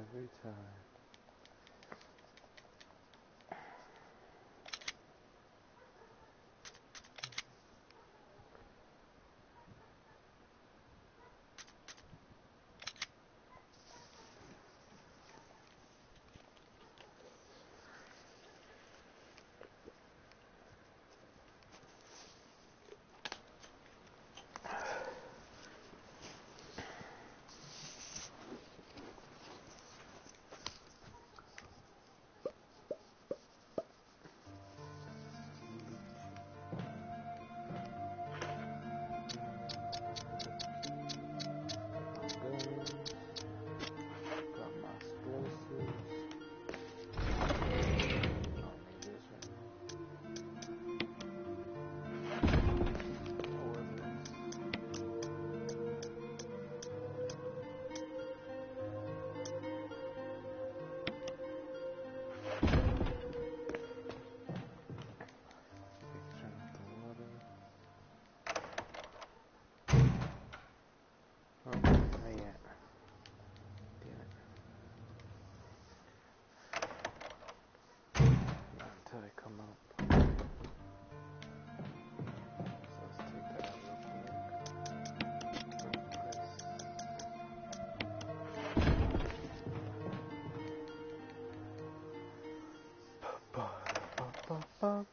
every time. 빠빠빠빠빠빠빠빠빠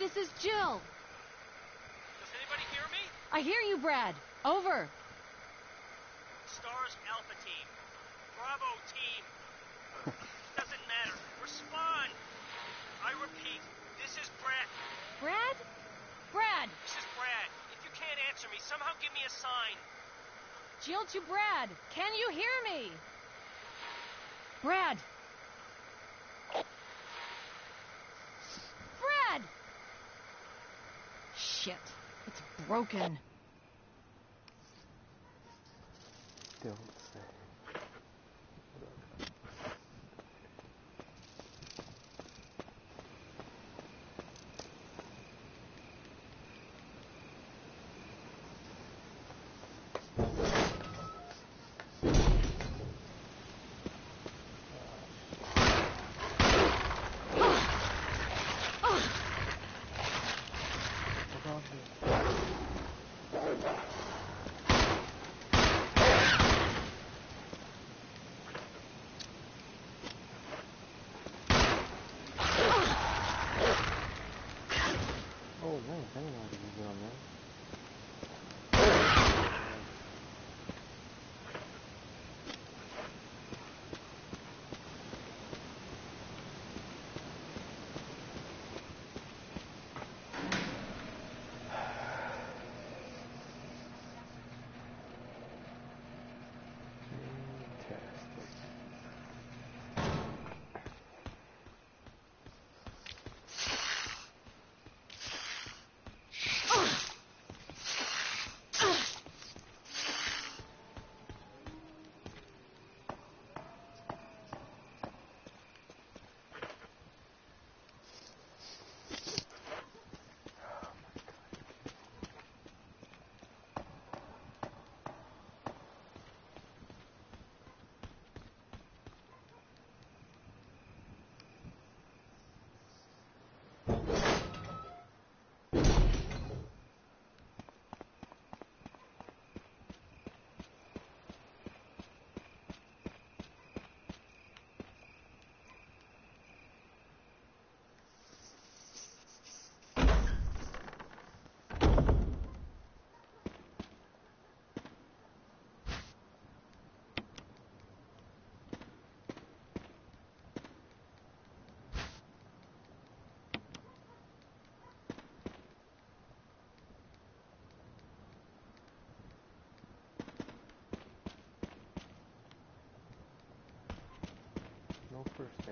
this is Jill. Does anybody hear me? I hear you, Brad. Over. broken. No first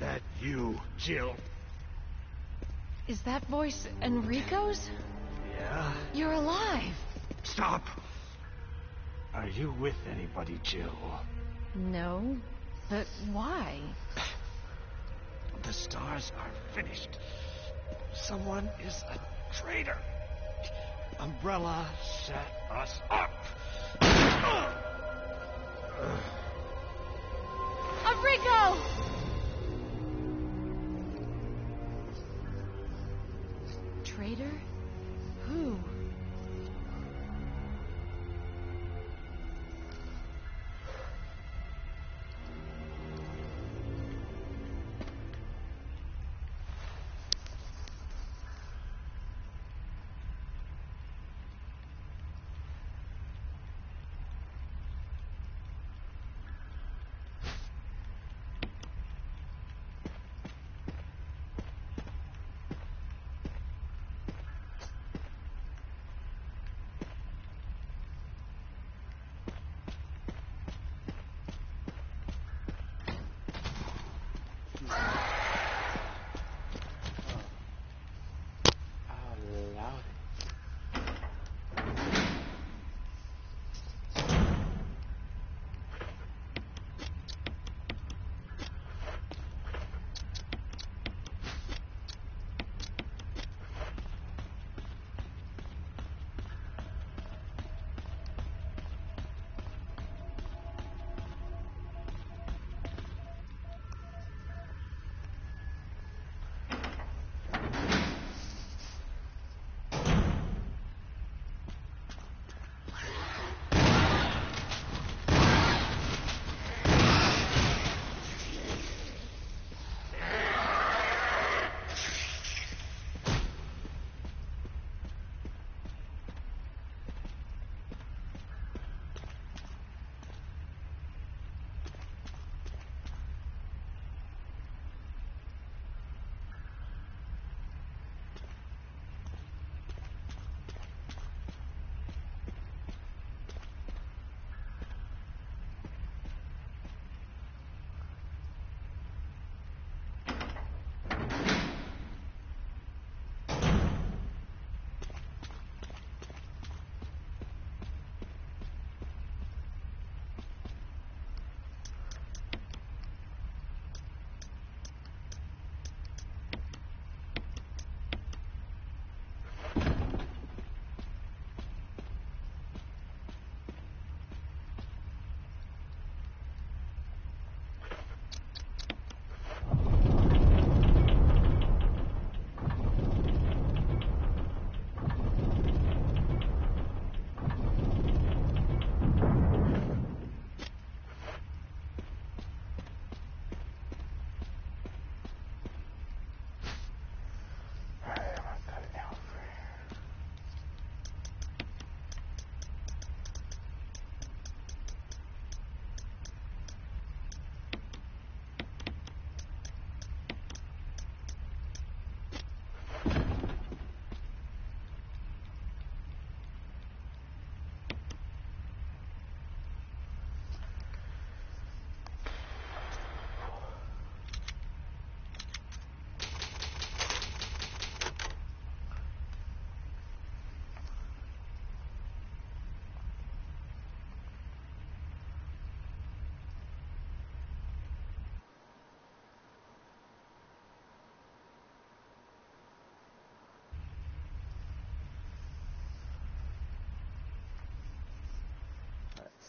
that you, Jill? Is that voice Enrico's? Yeah? You're alive. Stop! Are you with anybody, Jill? No. But why? The stars are finished. Someone is a traitor. Umbrella set us up. Enrico!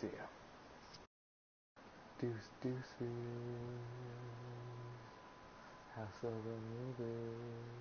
See ya. Deuce, deuces. House of Anubis.